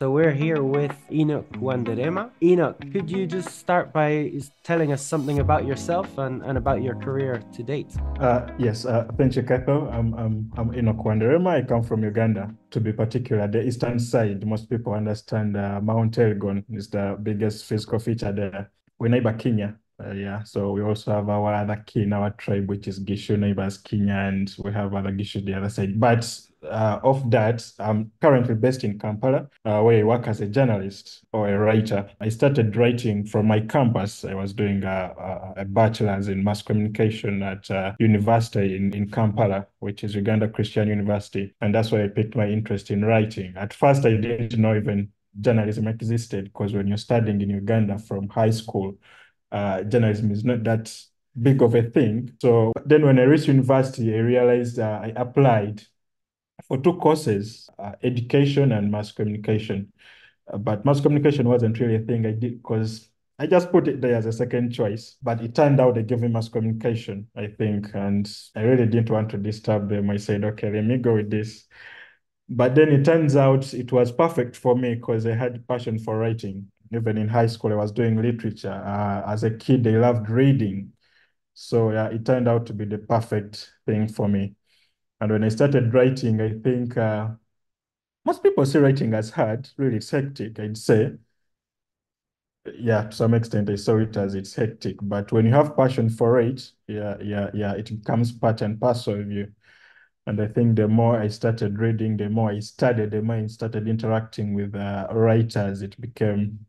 So we're here with Enock Wanderema. Enock, could you just start by telling us something about yourself and, and about your career to date? Uh, yes, uh, thank you, Kato. I'm, I'm, I'm Enock Wanderema. I come from Uganda, to be particular, the eastern side. Most people understand uh, Mount Elgon is the biggest physical feature there. We neighbor Kenya. Uh, yeah, so we also have our other kin, our tribe, which is Gishu neighbors Kenya, and we have other Gishu the other side. But uh, of that, I'm currently based in Kampala, uh, where I work as a journalist or a writer. I started writing from my campus. I was doing a, a, bachelor's in mass communication at uh, university in, in Kampala, which is Uganda Christian University. And that's why I picked my interest in writing. At first, I didn't know even journalism existed because when you're studying in Uganda from high school, uh, journalism is not that big of a thing. So then when I reached university, I realized uh, I applied for two courses, uh, education and mass communication. Uh, but mass communication wasn't really a thing I did because I just put it there as a second choice. But it turned out they gave me mass communication, I think. And I really didn't want to disturb them. I said, okay, let me go with this. But then it turns out it was perfect for me because I had passion for writing. Even in high school, I was doing literature. Uh, as a kid, I loved reading. So yeah, it turned out to be the perfect thing for me. And when I started writing, I think uh, most people see writing as hard, really hectic, I'd say. Yeah, to some extent, I saw it as it's hectic. But when you have passion for it, yeah, yeah, yeah, it becomes part and parcel of you. And I think the more I started reading, the more I studied, the more I started interacting with uh, writers, it became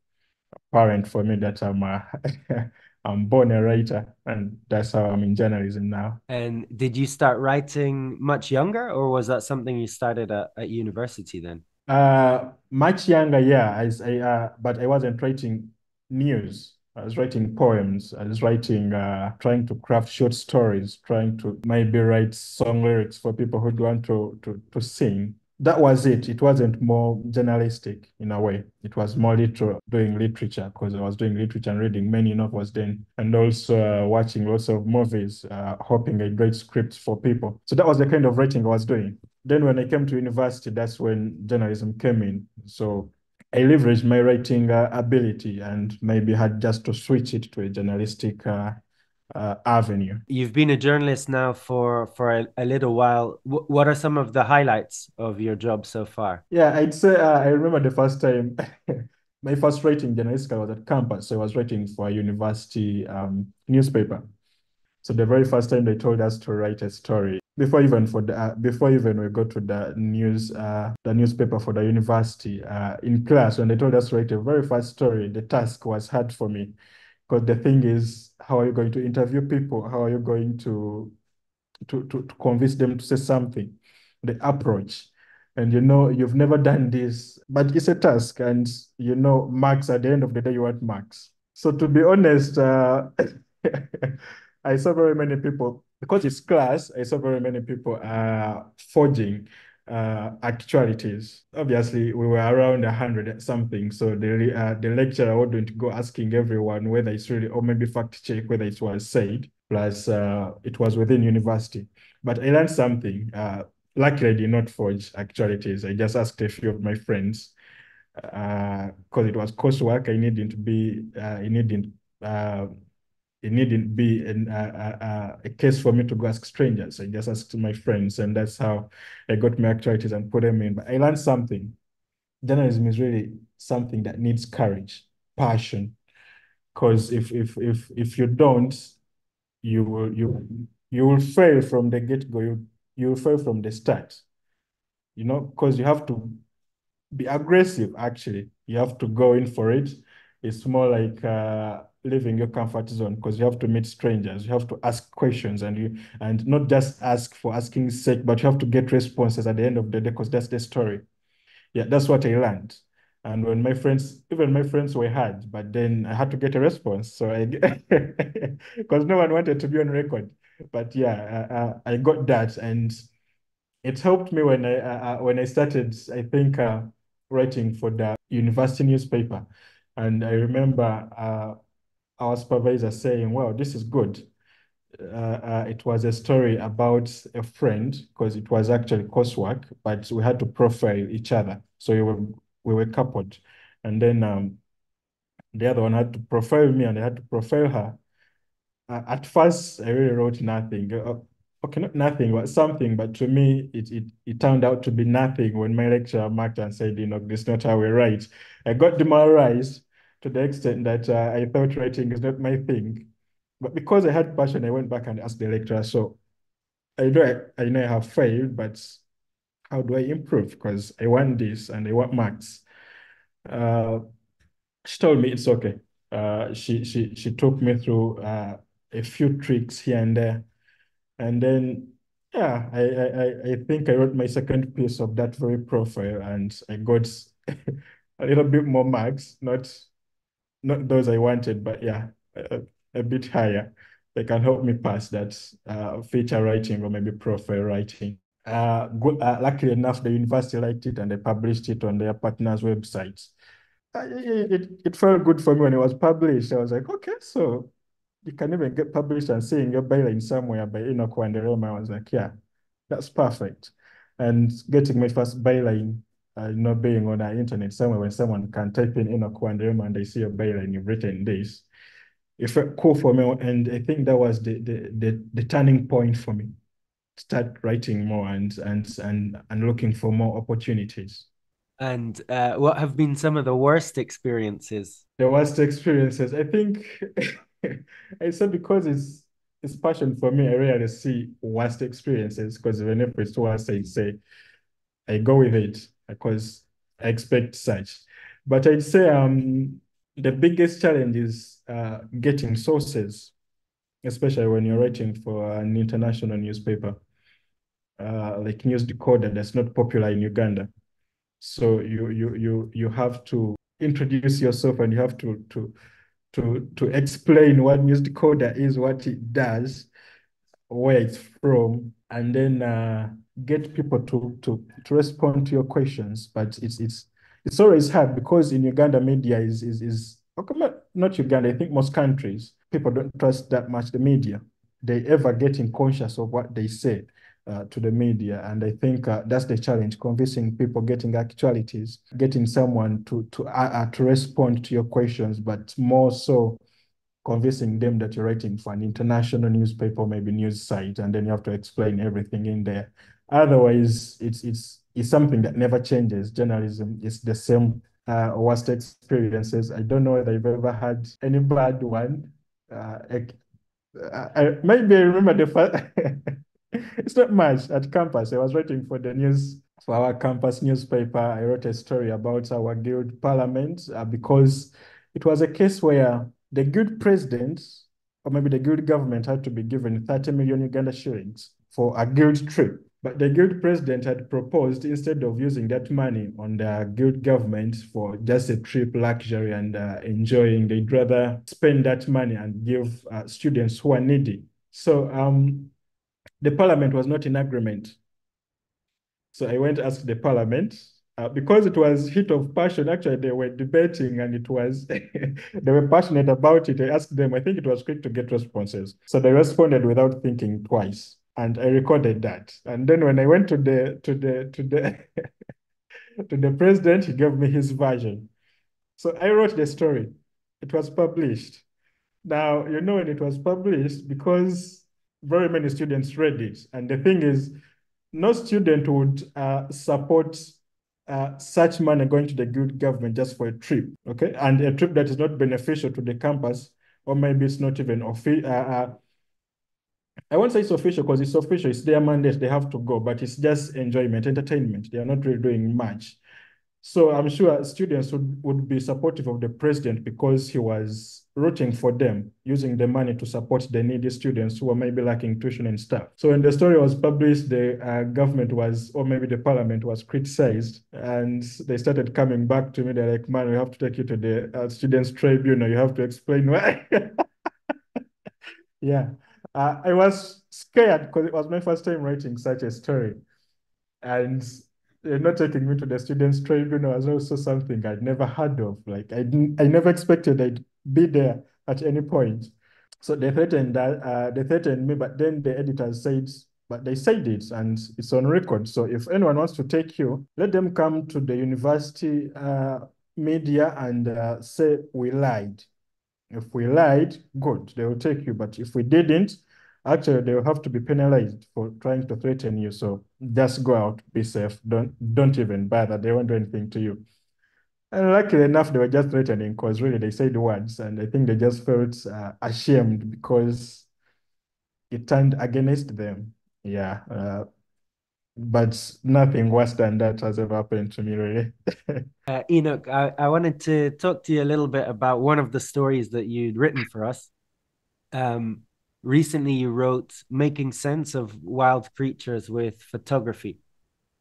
apparent for me that I'm a I'm born a writer, and that's how I'm in journalism now. And did you start writing much younger, or was that something you started at, at university then? Uh, much younger, yeah. I, I uh, but I wasn't writing news. I was writing poems. I was writing, uh, trying to craft short stories, trying to maybe write song lyrics for people who want to to to sing that was it. It wasn't more journalistic in a way. It was more literal, doing literature because I was doing literature and reading many novels then, and also uh, watching lots of movies, uh, hoping I'd write scripts for people. So that was the kind of writing I was doing. Then when I came to university, that's when journalism came in. So I leveraged my writing uh, ability and maybe had just to switch it to a journalistic uh, avenue. You've been a journalist now for for a, a little while. W- what are some of the highlights of your job so far? Yeah, I'd say uh, I remember the first time. my first writing journalistic was at campus. So I was writing for a university um, newspaper. So the very first time they told us to write a story before even for the uh, before even we got to the news uh, the newspaper for the university uh, in class when they told us to write a very first story, the task was hard for me because the thing is, how are you going to interview people? How are you going to, to, to, to convince them to say something? The approach. And you know, you've never done this, but it's a task. And you know, marks at the end of the day, you want marks. So to be honest, uh, I saw very many people, because it's class, I saw very many people uh, forging uh, actualities. Obviously, we were around a hundred something, so the uh, the lecturer wouldn't go asking everyone whether it's really or maybe fact check whether it was said. Plus, uh, it was within university. But I learned something. Uh, luckily, I did not forge actualities. I just asked a few of my friends because uh, it was coursework. I needed to be. Uh, I needed it needn't be an, uh, a case for me to go ask strangers. I just asked my friends, and that's how I got my actualities and put them in. But I learned something. Journalism is really something that needs courage, passion. Because if if if if you don't, you will you you will fail from the get go. You you will fail from the start. You know, because you have to be aggressive. Actually, you have to go in for it. It's more like. Uh, leaving your comfort zone because you have to meet strangers you have to ask questions and you and not just ask for asking sake but you have to get responses at the end of the day because that's the story. Yeah that's what i learned. And when my friends even my friends were hard but then i had to get a response so i because no one wanted to be on record. But yeah uh, uh, i got that and it helped me when i uh when i started i think uh, writing for the university newspaper. And i remember uh, our supervisor saying, well, this is good. Uh, uh, it was a story about a friend because it was actually coursework, but we had to profile each other. So we were, we were coupled. And then um, the other one had to profile me and I had to profile her. Uh, at first, I really wrote nothing. Uh, okay, not nothing, but something. But to me, it, it, it turned out to be nothing when my lecturer marked and said, you know, this is not how we write. I got demoralized to the extent that uh, I thought writing is not my thing. But because I had passion, I went back and asked the lecturer, so I know I, I know I have failed, but how do I improve? Because I want this and I want marks. Uh, she told me it's okay. Uh, she she she took me through uh, a few tricks here and there, and then yeah, I I I think I wrote my second piece of that very profile, and I got a little bit more marks, not not those I wanted, but yeah, a, a bit higher. They can help me pass that uh, feature writing or maybe profile writing. Uh, good, uh, luckily enough, the university liked it and they published it on their partners' websites. Uh, it, it, felt good for me when it was published. I was like, okay, so you can even get published and seeing your byline somewhere by Enock Wanderema. I was like, yeah, that's perfect. And getting my first byline, uh, you know, being on the internet somewhere when someone can type in Enock Wanderema and they see your and you've written this. It felt cool for me. And I think that was the, the, the, the turning point for me. Start writing more and, and, and, and looking for more opportunities. And uh, what have been some of the worst experiences? The worst experiences, I think, I said because it's it's passion for me. I rarely see worst experiences because even if it's worst, I say I go with it because I expect such. But I'd say um the biggest challenge is uh, getting sources, especially when you're writing for an international newspaper, uh, like News Decoder that's not popular in Uganda. So you you you you have to introduce yourself and you have to to to to explain what News Decoder is, what it does, where it's from, and then uh, get people to to to respond to your questions. But it's it's it's always hard because in Uganda media is is is okay, not Uganda. I think most countries people don't trust that much the media. They ever getting conscious of what they say uh, to the media. And I think uh, that's the challenge, convincing people, getting actualities, getting someone to, to, uh, uh, to respond to your questions, but more so convincing them that you're writing for an international newspaper, maybe news site, and then you have to explain everything in there. Otherwise, it's, it's, it's something that never changes. Journalism is the same uh, worst experiences. I don't know whether you've ever had any bad one. Uh, I, I, maybe I remember the first it's not much at campus. I was writing for the news for our campus newspaper. I wrote a story about our guild parliament uh, because it was a case where the guild president or maybe the guild government had to be given 30 million Uganda shillings for a guild trip. But the guild president had proposed instead of using that money on the guild government for just a trip luxury and uh, enjoying, they'd rather spend that money and give uh, students who are needy. So um, the parliament was not in agreement. So I went to ask the parliament uh, because it was heat of passion. Actually, they were debating and it was, they were passionate about it. I asked them, I think it was quick to get responses. So they responded without thinking twice. And I recorded that. And then when I went to the, to the, to the, to the president, he gave me his version. So I wrote the story. It was published. Now, you know when it was published, because very many students read it. And the thing is, no student would uh, support uh, such money going to the guild government just for a trip, okay? And a trip that is not beneficial to the campus, or maybe it's not even official. Uh, uh, I won't say it's official because it's official, it's their mandate, they have to go, but it's just enjoyment, entertainment. They are not really doing much. So I'm sure students would, would be supportive of the president because he was rooting for them, using the money to support the needy students who were maybe lacking tuition and stuff. So when the story was published, the uh, government was, or maybe the parliament was criticized, and they started coming back to me. They're like, man, we have to take you to the uh, students' tribunal. You have to explain why. yeah. Uh, I was scared because it was my first time writing such a story. And not taking me to the students' tribunal was also something I'd never heard of. Like I didn't, I never expected I'd be there at any point. So they threatened that uh, they threatened me, but then the editor said but they said it and it's on record. So if anyone wants to take you, let them come to the university uh, media and uh, say we lied. If we lied, good, they will take you. But if we didn't, actually they will have to be penalized for trying to threaten you. So just go out, be safe. Don't don't even bother. They won't do anything to you. And luckily enough, they were just threatening because really they said words, and I think they just felt uh, ashamed because it turned against them. Yeah. Uh, but nothing worse than that has ever happened to me, really. uh, Enock, I, I wanted to talk to you a little bit about one of the stories that you'd written for us. Um, recently, you wrote Making Sense of Wild Creatures with Photography.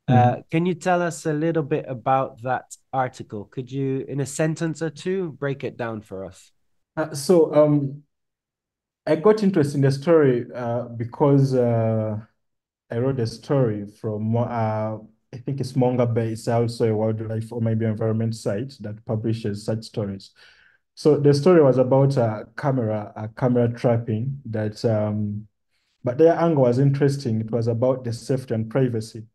Uh, mm-hmm. can you tell us a little bit about that article? Could you, in a sentence or two, break it down for us? Uh, so, um, I got interested in the story uh, because uh, I wrote a story from, uh, I think it's Mongabay. It's also a wildlife or maybe environment site that publishes such stories. So the story was about a camera, a camera trapping that, um, but their angle was interesting. It was about the safety and privacy.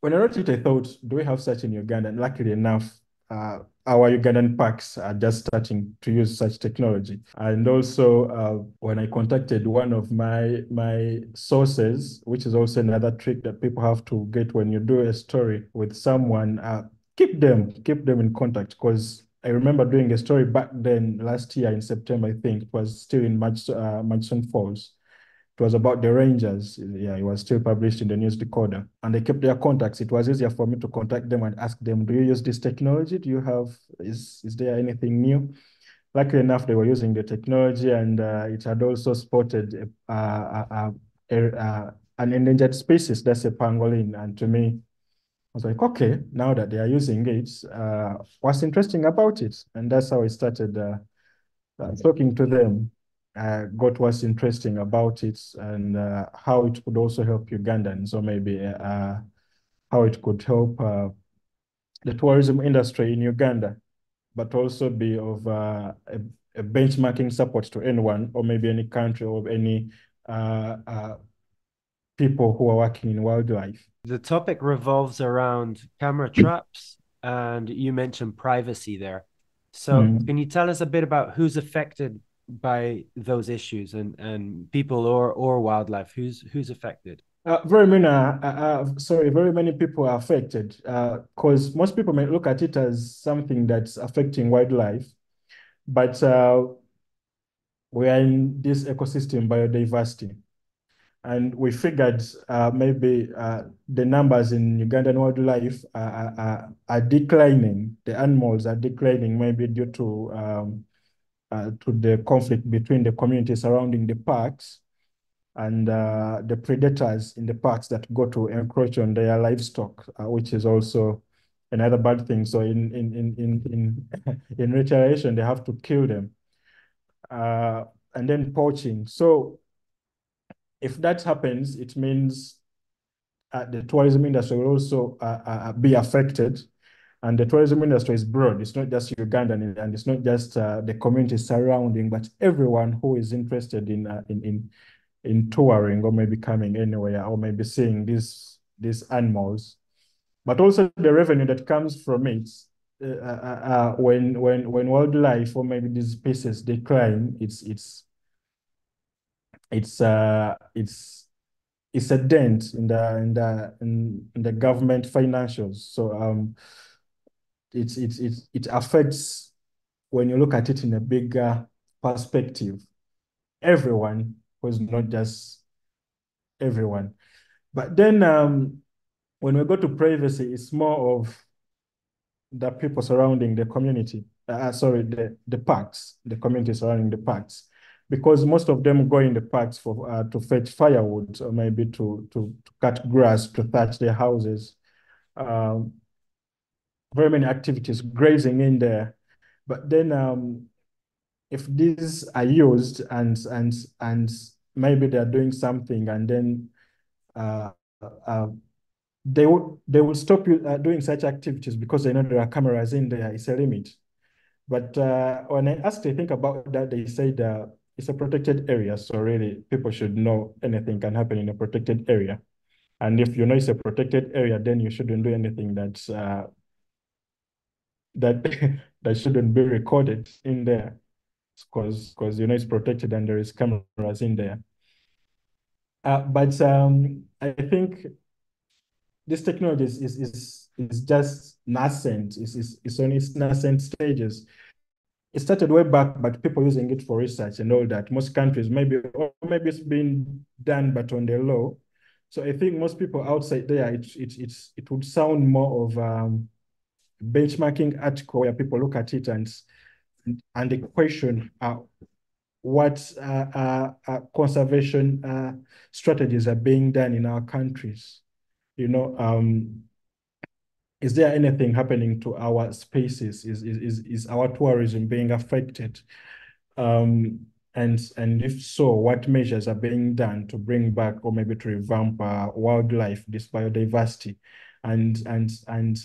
When I wrote it, I thought, do we have such in Uganda? And luckily enough, uh, our Ugandan parks are just starting to use such technology. And also, uh, when I contacted one of my my sources, which is also another trick that people have to get when you do a story with someone, uh, keep them keep them in contact because I remember doing a story back then last year in September. I think it was still in March, uh, Falls, it was about the Rangers. Yeah, it was still published in the News Decoder. And they kept their contacts. It was easier for me to contact them and ask them, do you use this technology? Do you have, is, is there anything new? Luckily enough, they were using the technology and uh, it had also spotted a, a, a, an endangered species, that's a pangolin. And to me, I was like, okay, now that they are using it, uh, what's interesting about it? And that's how I started uh, uh talking to them uh, got what's interesting about it and uh, how it could also help Ugandans, or maybe uh, how it could help uh, the tourism industry in Uganda, but also be of uh, a, a, benchmarking support to anyone, or maybe any country or any uh, people who are working in wildlife. The topic revolves around camera traps, and you mentioned privacy there. So, mm. can you tell us a bit about who's affected by those issues and and people or or wildlife who's who's affected uh, very many are, uh, sorry very many people are affected because uh, most people may look at it as something that's affecting wildlife but uh, we are in this ecosystem biodiversity and we figured uh, maybe uh, the numbers in Ugandan wildlife are, are, are, declining. The animals are declining, maybe due to um, uh, to the conflict between the community surrounding the parks and uh, the predators in the parks that go to encroach on their livestock, uh, which is also another bad thing. So in in in in in, in retaliation, they have to kill them. Uh, and then poaching. So if that happens, it means uh, the tourism industry will also uh, be affected and the tourism industry is broad. It's not just Ugandan and it's not just uh, the community surrounding, but everyone who is interested in, uh, in, in, in touring or maybe coming anywhere or maybe seeing these, these animals. But also the revenue that comes from it uh, uh, uh when, when, when wildlife or maybe these species decline, it's, it's, it's, uh, it's, it's a dent in the, in the, in, in the government financials. So, um, it's, it's, it's, it affects when you look at it in a bigger perspective, everyone was not just everyone. But then um, when we go to privacy, it's more of the people surrounding the community. Uh, sorry, the, the parks, the community surrounding the parks, because most of them go in the parks for uh, to fetch firewood or maybe to, to, to cut grass, to thatch their houses. Um, very many activities grazing in there. But then um, if these are used and and and maybe they're doing something and then uh, uh, they would they will stop you uh, doing such activities because they know there are cameras in there. It's a limit. But uh, when I asked to think about that, they said uh, it's a protected area. So really, people should know anything can happen in a protected area. And if you know it's a protected area, then you shouldn't do anything that's uh, that that shouldn't be recorded in there because because you know it's protected and there is cameras in there. Uh, but um, I think this technology is is is, is just nascent. It's, it's, it's on its nascent stages. It started way back, but people using it for research and all that. Most countries, maybe or maybe it's been done, but on the low. So I think most people outside there, it it it's it would sound more of um, benchmarking article where people look at it and and the question uh, what uh, uh, uh, conservation uh, strategies are being done in our countries. You know, um, is there anything happening to our spaces? Is is is our tourism being affected? Um, and and if so, what measures are being done to bring back or maybe to revamp uh, wildlife, this biodiversity, and and and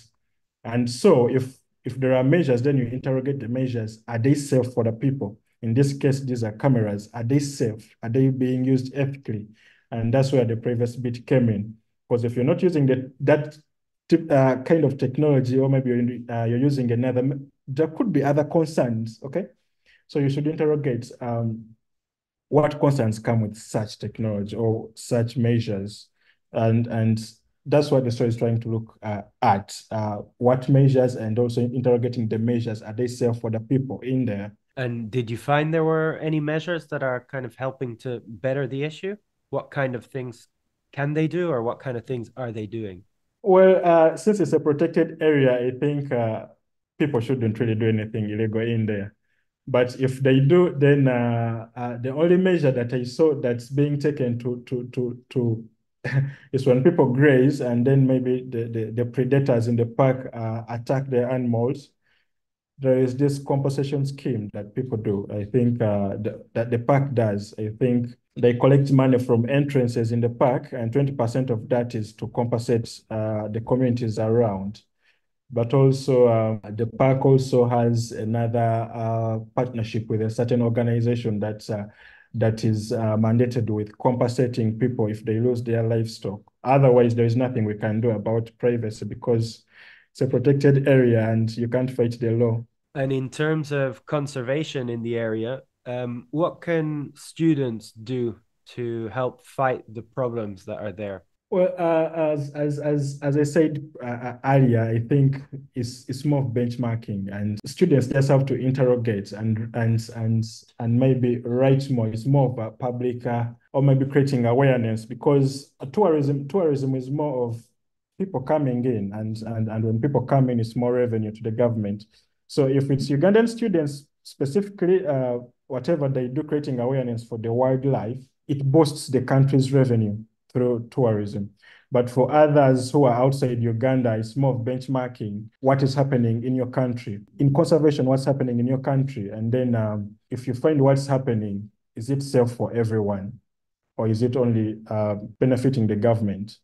and so if if there are measures, then you interrogate the measures. Are they safe for the people? In this case, these are cameras. Are they safe? Are they being used ethically? And that's where the previous bit came in. Because if you're not using the, that uh, kind of technology, or maybe you're, uh, you're using another, there could be other concerns, okay? So you should interrogate um, what concerns come with such technology or such measures. And, and that's what the story is trying to look uh, at. Uh, what measures and also interrogating the measures, are they safe for the people in there? And did you find there were any measures that are kind of helping to better the issue? What kind of things can they do or what kind of things are they doing? Well, uh, since it's a protected area, I think uh, people shouldn't really do anything illegal in there. But if they do, then uh, uh, the only measure that I saw that's being taken to to to to is when people graze and then maybe the, the, the predators in the park uh, attack the animals. There is this compensation scheme that people do. I think uh, that the park does. I think they collect money from entrances in the park, and 20% of that is to compensate uh, the communities around. But also, uh, the park also has another uh, partnership with a certain organization that's uh, that is uh, mandated with compensating people if they lose their livestock. Otherwise, there is nothing we can do about privacy because it's a protected area and you can't fight the law. And in terms of conservation in the area, um, what can students do to help fight the problems that are there? Well, uh, as as as as I said uh, uh, earlier, I think it's it's more benchmarking, and students just have to interrogate and and and and maybe write more. It's more of a public uh, or maybe creating awareness because tourism tourism is more of people coming in, and and and when people come in, it's more revenue to the government. So if it's Ugandan students specifically, uh, whatever they do, creating awareness for the wildlife, it boosts the country's revenue through tourism. But for others who are outside Uganda, it's more of benchmarking what is happening in your country. In conservation, what's happening in your country. And then um, if you find what's happening, is it safe for everyone? Or is it only uh, benefiting the government?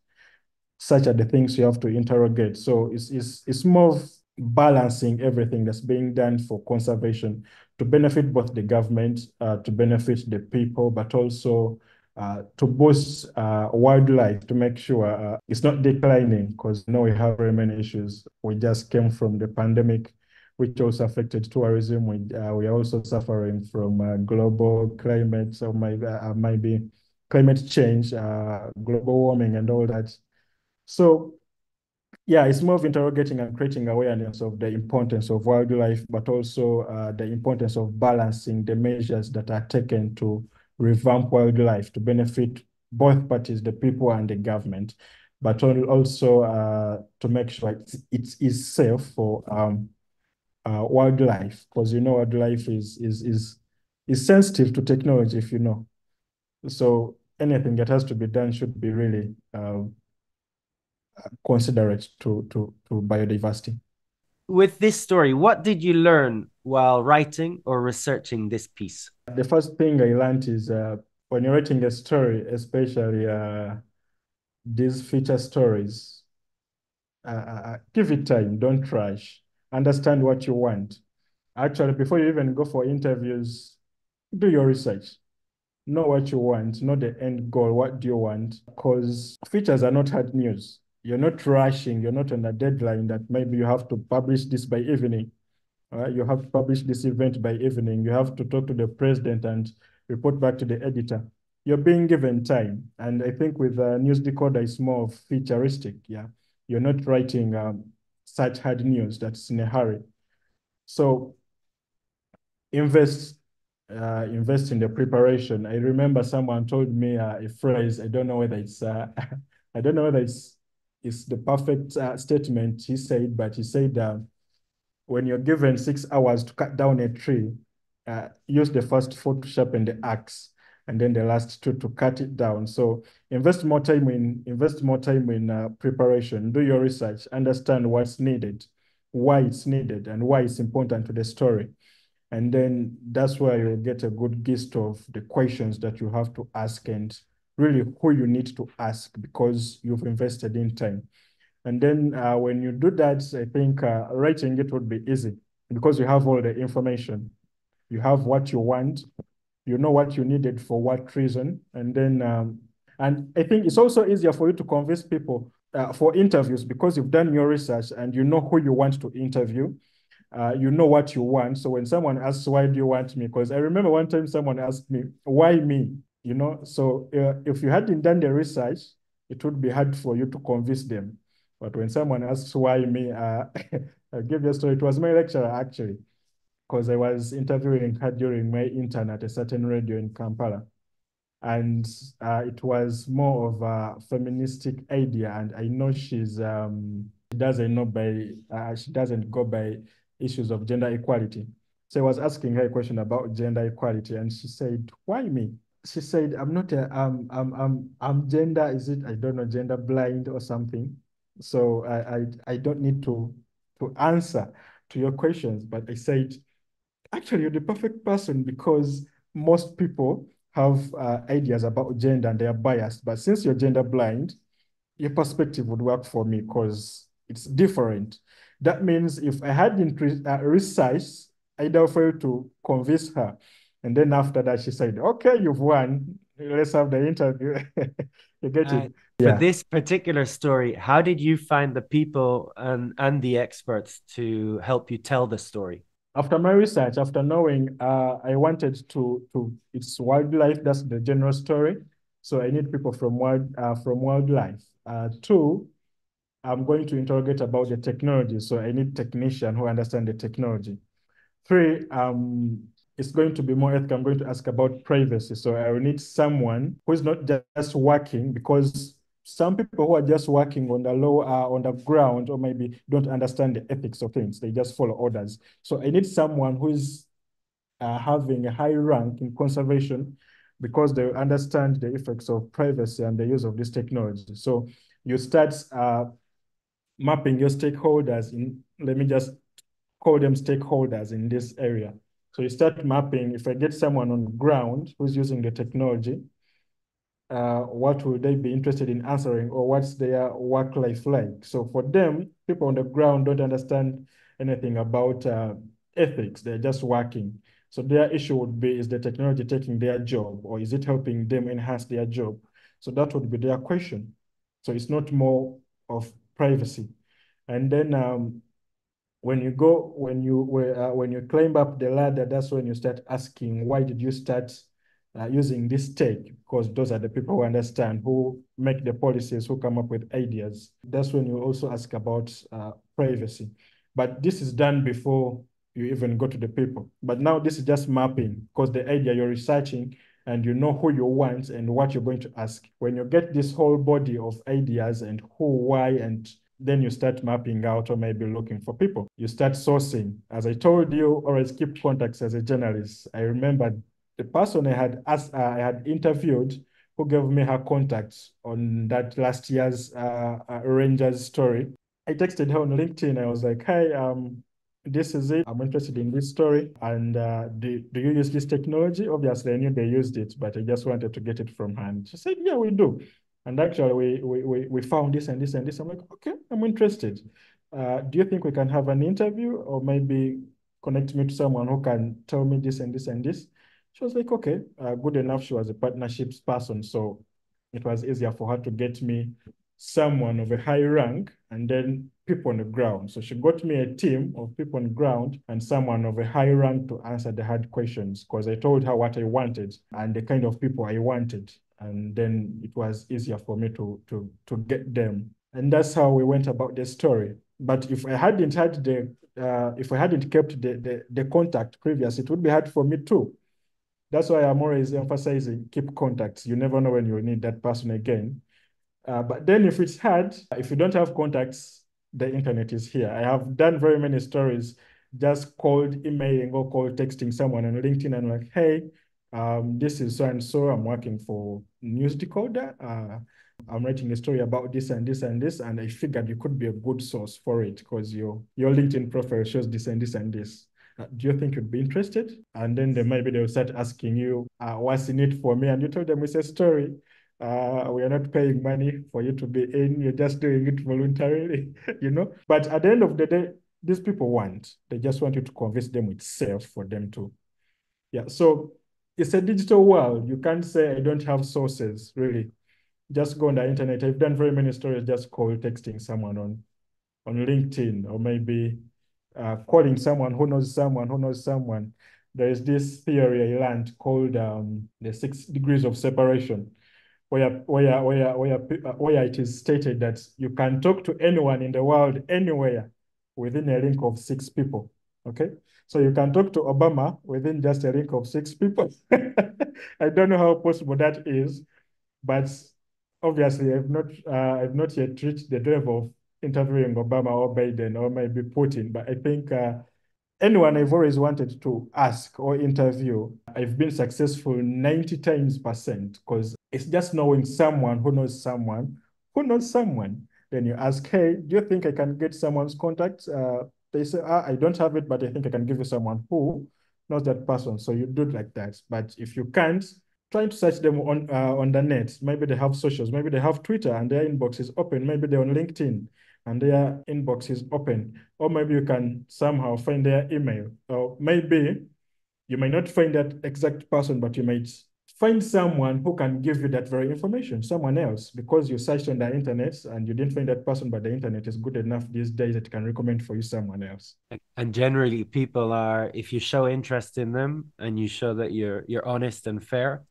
Such are the things you have to interrogate. So it's, it's, it's more of balancing everything that's being done for conservation to benefit both the government, uh, to benefit the people, but also uh, to boost uh, wildlife to make sure uh, it's not declining because now we have very many issues. We just came from the pandemic, which also affected tourism. We uh, we are also suffering from uh, global climate, so maybe uh, maybe climate change, global warming, and all that. So yeah, it's more of interrogating and creating awareness of the importance of wildlife, but also the importance of balancing the measures that are taken to revamp wildlife to benefit both parties, the people and the government, but also uh, to make sure it, is safe for um, uh, wildlife, because you know wildlife is is is is sensitive to technology, if you know. So anything that has to be done should be really um, considerate to to to biodiversity. With this story, what did you learn while writing or researching this piece? The first thing I learned is uh, when you're writing a story, especially uh, these feature stories, uh, uh, uh, give it time, don't rush, understand what you want. Actually, before you even go for interviews, do your research. know what you want, know the end goal. What do you want? Because features are not hard news. You're not rushing. You're not on a deadline that maybe you have to publish this by evening. Uh, you have to publish this event by evening. You have to talk to the president and report back to the editor. You're being given time. And I think with uh, News Decoder, it's more futuristic. Yeah. You're not writing um, such hard news that's in a hurry. So invest uh, invest in the preparation. I remember someone told me uh, a phrase. I don't know whether it's uh, I don't know whether it's it's the perfect uh, statement he said, but he said uh, when you're given six hours to cut down a tree, uh, use the first four to sharpen the axe, and then the last two to cut it down. So invest more time in invest more time in preparation. Do your research. Understand what's needed, why it's needed, and why it's important to the story and then that's where you'll get a good gist of the questions that you have to ask and really who you need to ask because you've invested in time. And then uh, when you do that, I think uh, writing it would be easy because you have all the information. You have what you want, you know what you needed for what reason. And then, um, and I think it's also easier for you to convince people uh, for interviews because you've done your research and you know who you want to interview uh, you know what you want. So when someone asks, why do you want me? Because I remember one time someone asked me, why me? You know, so uh, if you hadn't done the research, it would be hard for you to convince them. But when someone asks why me, uh, I'll give you a story. It was my lecturer actually, because I was interviewing her during my intern at a certain radio in Kampala. And uh, it was more of a feministic idea. And I know she's, um, she doesn't know by, uh, she doesn't go by issues of gender equality. So I was asking her a question about gender equality, and she said, "Why me?" She said, "I'm not a, um, I'm, I'm, I'm gender. Is it? I don't know, gender blind or something. So I, I, I don't need to, to answer to your questions." But I said, "Actually, you're the perfect person because most people have uh, ideas about gender and they are biased. But since you're gender blind, your perspective would work for me because it's different. That means if I had been uh, researched, I'd offer to convince her. And then after that, she said, okay, you've won. Let's have the interview. you get uh, it? For this particular story, how did you find the people and, and the experts to help you tell the story? After my research, after knowing, uh, I wanted to, to, it's wildlife, that's the general story. So I need people from wild, uh, from wildlife. Uh, two, I'm going to interrogate about the technology. So I need technician who understand the technology. Three, um, it's going to be more ethical. I'm going to ask about privacy. So I will need someone who is not just working because some people who are just working on the law are on the ground, or maybe don't understand the ethics of things. They just follow orders. So I need someone who is uh, having a high rank in conservation because they understand the effects of privacy and the use of this technology. So you start uh, mapping your stakeholders in, let me just call them stakeholders in this area. So you start mapping, if I get someone on ground who's using the technology, uh, what would they be interested in answering or what's their work life like? So for them, people on the ground don't understand anything about uh, ethics. They're just working. So their issue would be, is the technology taking their job or is it helping them enhance their job? So that would be their question. So it's not more of privacy. And then um, when you go, when you uh, when you climb up the ladder, that's when you start asking, why did you start uh, using this tech? Because those are the people who understand, who make the policies, who come up with ideas. That's when you also ask about uh, privacy. But this is done before you even go to the people. But now this is just mapping because the idea you're researching and you know who you want and what you're going to ask. When you get this whole body of ideas and who, why, and then you start mapping out or maybe looking for people. You start sourcing. As I told you, always keep contacts as a journalist. I remember the person I had asked, uh, I had interviewed who gave me her contacts on that last year's uh, uh, Rangers story. I texted her on LinkedIn. I was like, "Hey, um, this is it. I'm interested in this story. And uh, do, do you use this technology? Obviously, I knew they used it, but I just wanted to get it from her. And she said, yeah, we do. And actually, we, we, we, we found this and this and this. I'm like, okay, I'm interested. Uh, do you think we can have an interview or maybe connect me to someone who can tell me this and this and this? She was like, okay, uh, good enough. She was a partnerships person. So it was easier for her to get me someone of a high rank and then people on the ground. So she got me a team of people on the ground and someone of a high rank to answer the hard questions because I told her what I wanted and the kind of people I wanted. And then it was easier for me to, to, to get them. And that's how we went about the story. But if I hadn't had the, uh, if I hadn't kept the, the, the contact previous, it would be hard for me too. That's why I'm always emphasizing keep contacts. You never know when you'll need that person again. Uh, but then if it's hard, if you don't have contacts, the internet is here. I have done very many stories, just called emailing or called texting someone on LinkedIn and like, hey, um, this is so and so. I'm working for News Decoder. Uh, I'm writing a story about this and this and this, and I figured you could be a good source for it because your your LinkedIn profile shows this and this and this. Uh, do you think you'd be interested? And then they maybe they'll start asking you, uh, what's in it for me? And you tell them it's a story. Uh, we are not paying money for you to be in. You're just doing it voluntarily, you know. But at the end of the day, these people want. They just want you to convince them with sales for them to. Yeah. So it's a digital world. You can't say I don't have sources. Really, just go on the internet. I've done very many stories. Just call texting someone on on LinkedIn or maybe uh, calling someone who knows someone who knows someone. There is this theory I learned called um, the six degrees of separation where, where, where, where, where it is stated that you can talk to anyone in the world anywhere within a link of six people. Okay. So you can talk to Obama within just a link of six people. I don't know how possible that is, but obviously I've not uh, I've not yet reached the level of interviewing Obama or Biden or maybe Putin, but I think uh, anyone I've always wanted to ask or interview, I've been successful 90 times percent because it's just knowing someone who knows someone who knows someone. Then you ask, hey, do you think I can get someone's contact? Uh, they say, ah, I don't have it, but I think I can give you someone who knows that person. So you do it like that. But if you can't, trying to search them on uh, on the net. Maybe they have socials. Maybe they have Twitter and their inbox is open. Maybe they're on LinkedIn and their inbox is open. Or maybe you can somehow find their email. Or maybe you might not find that exact person, but you might find someone who can give you that very information, someone else, because you searched on the internet and you didn't find that person, but the internet is good enough these days that can recommend for you someone else. And generally people are, if you show interest in them and you show that you're you're honest and fair,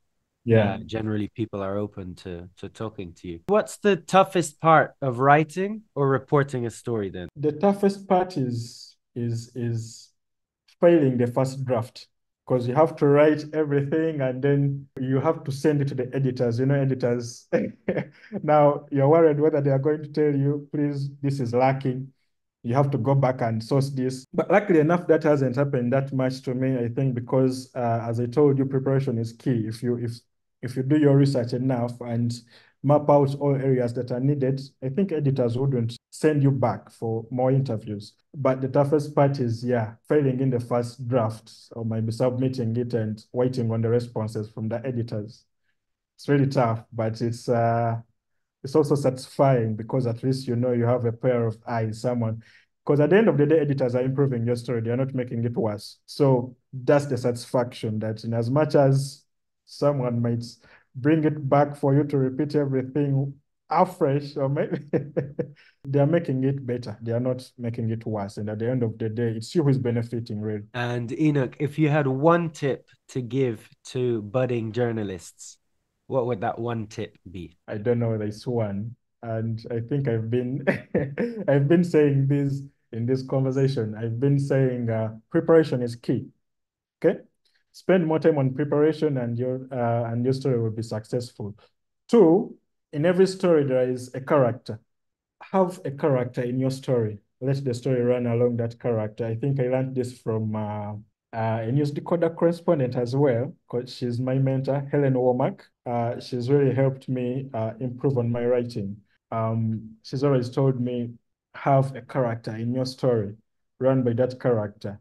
yeah, uh, generally people are open to to talking to you. What's the toughest part of writing or reporting a story then? The toughest part is is is failing the first draft because you have to write everything and then you have to send it to the editors. You know, editors, now you're worried whether they are going to tell you, please, this is lacking. You have to go back and source this. But luckily enough, that hasn't happened that much to me, I think, because uh, as I told you, preparation is key. If you if if you do your research enough and map out all areas that are needed, I think editors wouldn't send you back for more interviews. But the toughest part is, yeah, failing in the first draft or maybe submitting it and waiting on the responses from the editors. It's really tough, but it's uh, it's also satisfying because at least you know you have a pair of eyes, someone. Because at the end of the day, editors are improving your story; they're not making it worse. So that's the satisfaction that, in as much as someone might bring it back for you to repeat everything afresh or maybe they are making it better. They are not making it worse. And at the end of the day it's you who's benefiting really. And enock if you had one tip to give to budding journalists what would that one tip be? I don't know this one. And i think i've been i've been saying this in this conversation. I've been saying uh, preparation is key. Okay spend more time on preparation and your uh, and your story will be successful. Two, in every story there is a character. Have a character in your story. Let the story run along that character. I think I learned this from uh, uh, a news decoder correspondent as well, because she's my mentor, Helen Womack. Uh, she's really helped me uh, improve on my writing. Um, she's always told me, have a character in your story, run by that character.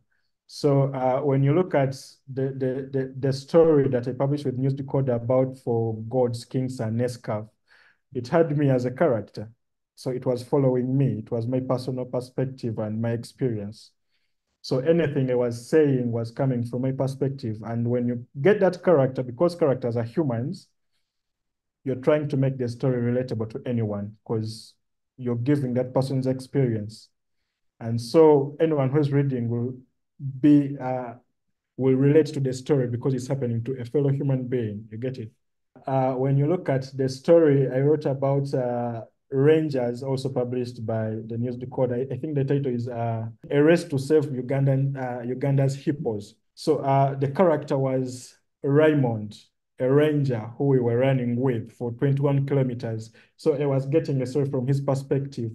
So uh, when you look at the, the, the, the, story that I published with News Decoder about for Gods, Kings, and Nescafe, it had me as a character. So it was following me. It was my personal perspective and my experience. So anything I was saying was coming from my perspective. And when you get that character, because characters are humans, you're trying to make the story relatable to anyone because you're giving that person's experience. And so anyone who's reading will be uh, will relate to the story because it's happening to a fellow human being. You get it? Uh, when you look at the story I wrote about uh, Rangers, also published by the News Decoder, I, I think the title is uh, A Race to Save Ugandan, uh, Uganda's Hippos. So uh, the character was Raymond, a ranger who we were running with for 21 kilometers. So I was getting a story from his perspective.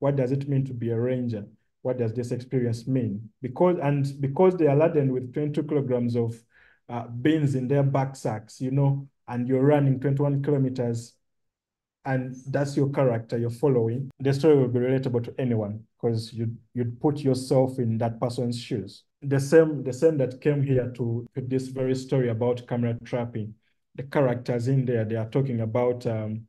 What does it mean to be a ranger? What does this experience mean? Because and because they are laden with 22 kilograms of uh, beans in their backsacks, you know, and you're running 21 kilometers, and that's your character you're following, the story will be relatable to anyone because you you'd put yourself in that person's shoes. The same the same that came here to, to this very story about camera trapping. The characters in there, they are talking about um,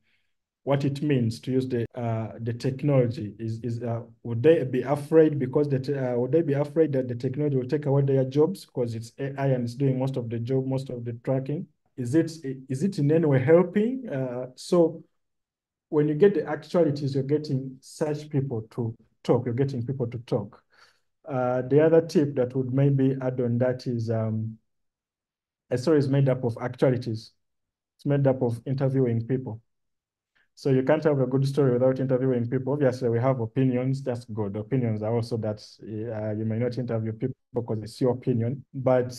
what it means to use the uh, the technology is is uh, would they be afraid because that uh, would they be afraid that the technology will take away their jobs because it's AI and it's doing most of the job most of the tracking? Is it is it in any way helping? Uh, so when you get the actualities you're getting such people to talk. You're getting people to talk. Uh, the other tip that would maybe add on that is um, a story is made up of actualities. It's made up of interviewing people so you can't have a good story without interviewing people. Obviously, we have opinions. That's good. Opinions are also that uh, you may not interview people because it's your opinion. But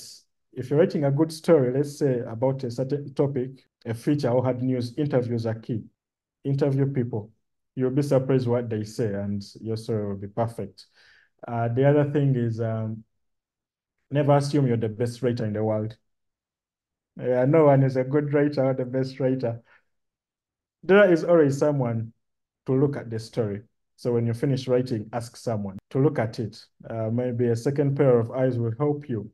if you're writing a good story, let's say about a certain topic, a feature or hard news, interviews are key. Interview people. You'll be surprised what they say and your story will be perfect. Uh, the other thing is um, never assume you're the best writer in the world. Yeah, no one is a good writer or the best writer there is always someone to look at the story. So when you finish writing, ask someone to look at it. Uh, maybe a second pair of eyes will help you.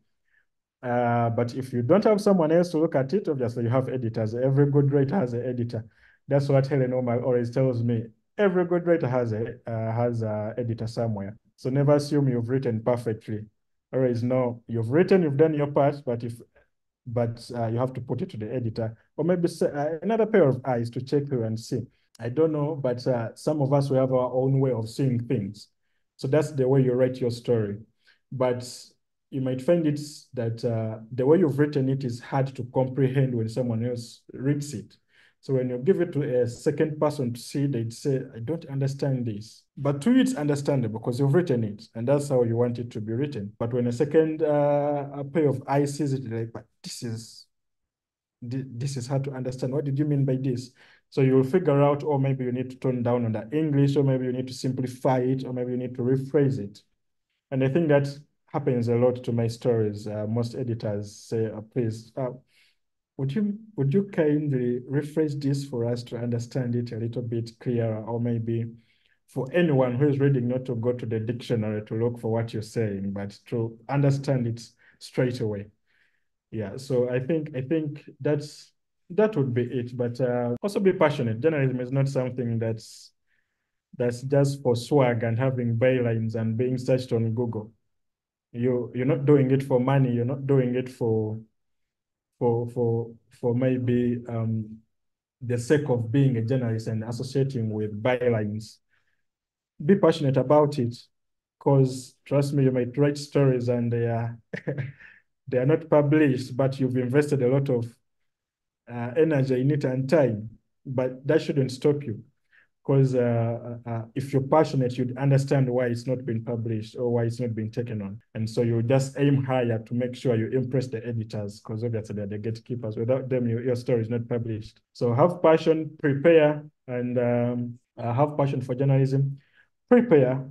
Uh, but if you don't have someone else to look at it, obviously you have editors. Every good writer has an editor. That's what Helen Omar always tells me. Every good writer has a uh, has an editor somewhere. So never assume you've written perfectly. Always know you've written, you've done your part, but if but uh, you have to put it to the editor or maybe uh, another pair of eyes to check through and see. I don't know, but uh, some of us, we have our own way of seeing things. So that's the way you write your story. But you might find it that uh, the way you've written it is hard to comprehend when someone else reads it. So when you give it to a second person to see, they'd say, I don't understand this. But to you, it's understandable because you've written it and that's how you want it to be written. But when a second uh, pair of eyes sees it, like, but this is this is hard to understand. What did you mean by this? So you'll figure out, or maybe you need to tone down on the English, or maybe you need to simplify it, or maybe you need to rephrase it. And I think that happens a lot to my stories. Uh, most editors say, oh, please, uh, would you would you kindly rephrase this for us to understand it a little bit clearer, or maybe for anyone who is reading not to go to the dictionary to look for what you're saying, but to understand it straight away. Yeah, so I think I think that's that would be it. But uh, also be passionate. Journalism is not something that's that's just for swag and having bylines and being searched on Google. You you're not doing it for money. You're not doing it for for for for maybe um, the sake of being a journalist and associating with bylines. Be passionate about it, because trust me, you might write stories and they are they are not published, but you've invested a lot of uh, energy in it and time. But that shouldn't stop you because uh, uh, uh, if you're passionate, you'd understand why it's not been published or why it's not been taken on. And so you just aim higher to make sure you impress the editors because obviously they're the gatekeepers. Without them, your, your story is not published. So have passion, prepare, and um, uh, have passion for journalism. Prepare,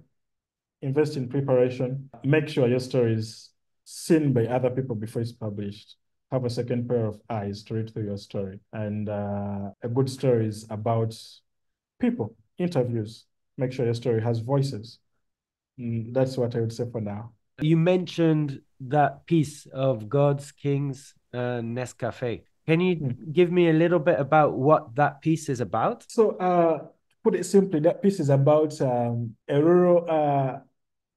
invest in preparation. Make sure your story is seen by other people before it's published have a second pair of eyes to read through your story. And uh, a good story is about people, interviews. Make sure your story has voices. Mm, that's what I would say for now. You mentioned that piece of Gods, Kings, and Nescafe. Can you mm. give me a little bit about what that piece is about? So, uh, put it simply, that piece is about um, a rural uh,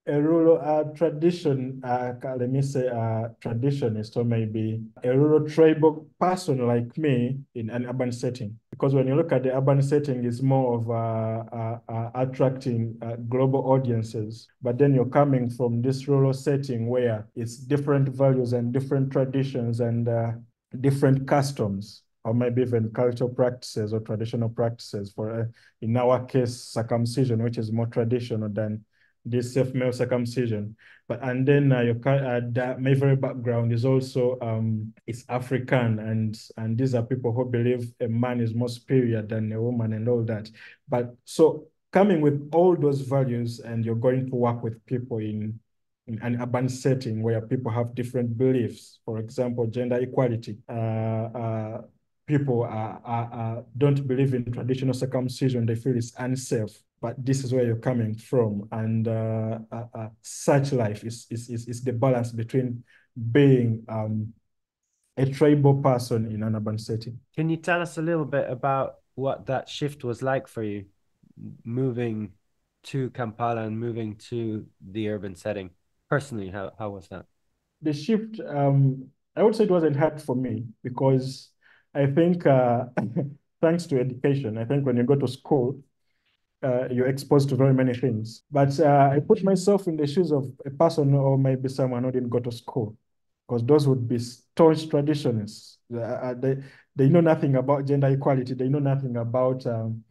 a rural uh, tradition, uh, let me say uh, traditionist or maybe a rural tribal person like me in an urban setting. Because when you look at the urban setting, it's more of uh, uh, uh attracting uh, global audiences. But then you're coming from this rural setting where it's different values and different traditions and uh, different customs or maybe even cultural practices or traditional practices for, in our case, circumcision, which is more traditional than this self male circumcision. But and then uh, your uh, my very background is also um is African, and and these are people who believe a man is more superior than a woman and all that. But so coming with all those values, and you're going to work with people in in an urban setting where people have different beliefs. For example, gender equality. Uh, uh, people are, are, are, don't believe in traditional circumcision. They feel it's unsafe but this is where you're coming from. And uh, uh, uh, such life is, is, is, is, the balance between being um, a tribal person in an urban setting. Can you tell us a little bit about what that shift was like for you, moving to Kampala and moving to the urban setting? Personally, how, how was that? The shift, um, I would say it wasn't hard for me because I think, uh, thanks to education, I think when you go to school, uh, you're exposed to very many things. But uh, I put myself in the shoes of a person or maybe someone who didn't go to school, because those would be staunch traditionalists. Uh, uh they, they know nothing about gender equality. They know nothing about um,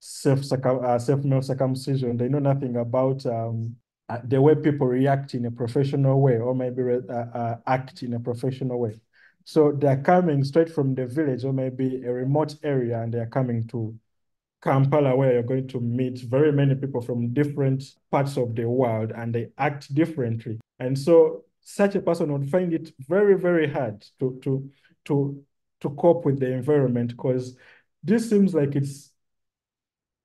self uh, self male circumcision. They know nothing about um, the way people react in a professional way or maybe act in a professional way. So they're coming straight from the village or maybe a remote area, and they're coming to Kampala, where you're going to meet very many people from different parts of the world and they act differently. And so such a person would find it very, very hard to to to to cope with the environment because this seems like it's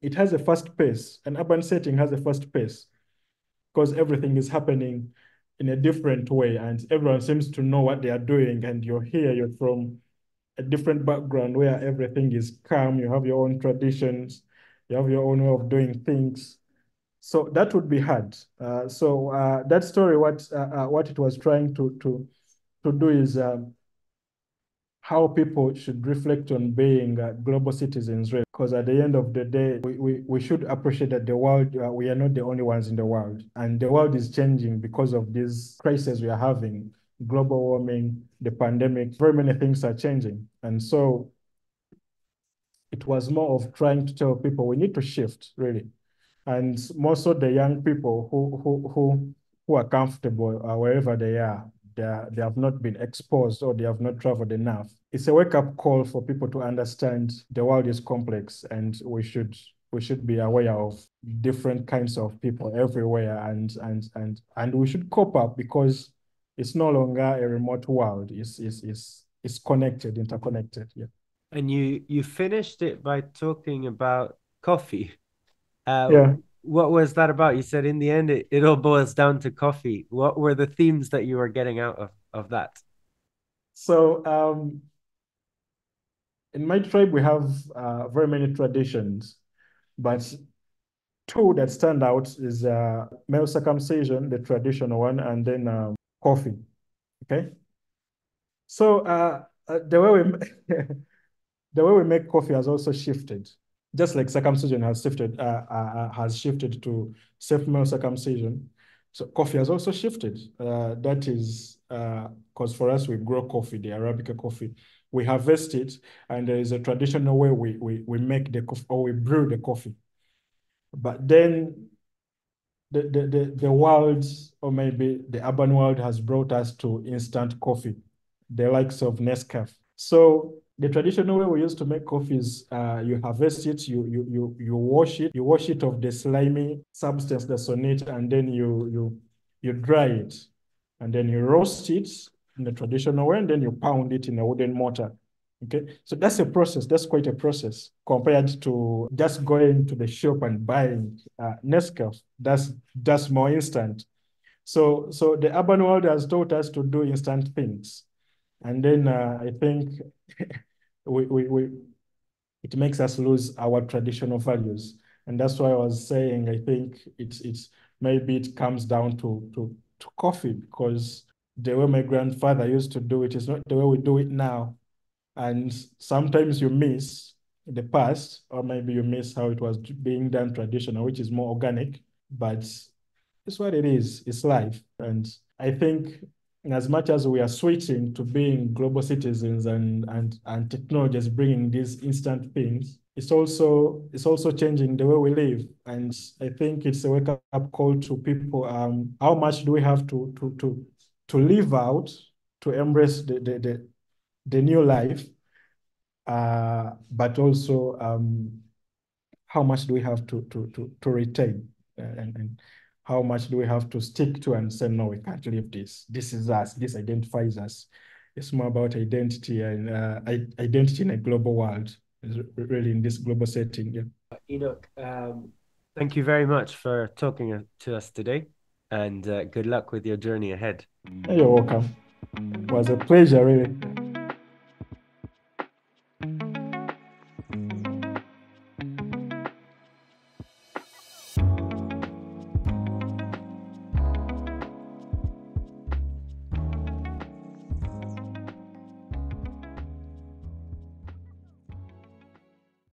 it has a fast pace. An urban setting has a fast pace because everything is happening in a different way and everyone seems to know what they are doing and you're here, you're from a different background where everything is calm, you have your own traditions, you have your own way of doing things. So that would be hard. Uh, so uh, that story, what uh, uh what it was trying to to to do is um, how people should reflect on being uh, global citizens, right? Because at the end of the day, we, we, we should appreciate that the world, uh, we are not the only ones in the world. And the world is changing because of these crises we are having global warming, the pandemic, very many things are changing. And so it was more of trying to tell people we need to shift really. And more so the young people who who who who are comfortable uh, wherever they are, they, are, they have not been exposed or they have not traveled enough. It's a wake-up call for people to understand the world is complex and we should we should be aware of different kinds of people everywhere and and and and we should cope up because it's no longer a remote world. It's, it's, it's, it's connected, interconnected. Yeah. And you, you finished it by talking about coffee. Uh, yeah. What was that about? You said in the end, it, it all boils down to coffee. What were the themes that you were getting out of, of that? So, um, in my tribe, we have uh, very many traditions, but two that stand out is uh, male circumcision, the traditional one, and then um, coffee. Okay. So uh, uh, the way we the way we make coffee has also shifted, just like circumcision has shifted uh, uh, uh has shifted to safe male circumcision. So coffee has also shifted. Uh, that is because for us we grow coffee, the Arabica coffee. We harvest it, and there is a traditional way we we we make the coffee or we brew the coffee. But then the, the, the, the world, or maybe the urban world, has brought us to instant coffee, the likes of Nescafe. So the traditional way we used to make coffee is uh, you harvest it, you, you, you, you wash it, you wash it of the slimy substance that's on it, and then you, you, you dry it. And then you roast it in the traditional way, and then you pound it in a wooden mortar. Okay, so that's a process. That's quite a process compared to just going to the shop and buying uh, Nescafe. That's that's more instant. So so the urban world has taught us to do instant things, and then uh, I think we, we we it makes us lose our traditional values. And that's why I was saying I think it's it's maybe it comes down to to to coffee because the way my grandfather used to do it is not the way we do it now. And sometimes you miss the past, or maybe you miss how it was being done traditional, which is more organic, but it's what it is. It's life. And I think as much as we are switching to being global citizens and and and technology is bringing these instant things, it's also it's also changing the way we live. And I think it's a wake up call to people. Um, how much do we have to to to to live out to embrace the the the, the new life, uh, but also um, how much do we have to to to to retain uh, and and how much do we have to stick to and say, no, we can't leave this. This is us. This identifies us. It's more about identity and uh, identity in a global world, really in this global setting. Yeah. Enock, um, thank you very much for talking to us today and uh, good luck with your journey ahead. You're welcome. It was a pleasure, really.